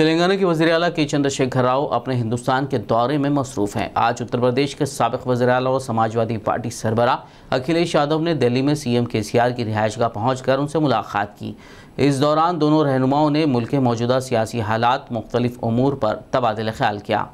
तेलंगाना के वजी अला के चंद्रशेखर राव अपने हिंदुस्तान के दौरे में मसरूफ़ हैं। आज उत्तर प्रदेश के सबक वजी अला और समाजवादी पार्टी सरबरा अखिलेश यादव ने दिल्ली में सीएम के सी आर की रिहाइश गाह पहुँच कर उनसे मुलाकात की। इस दौरान दोनों रहनुमाओं ने मुल्क के मौजूदा सियासी हालात, मुख्तलिफ़ अमूर पर तबादला ख्याल किया।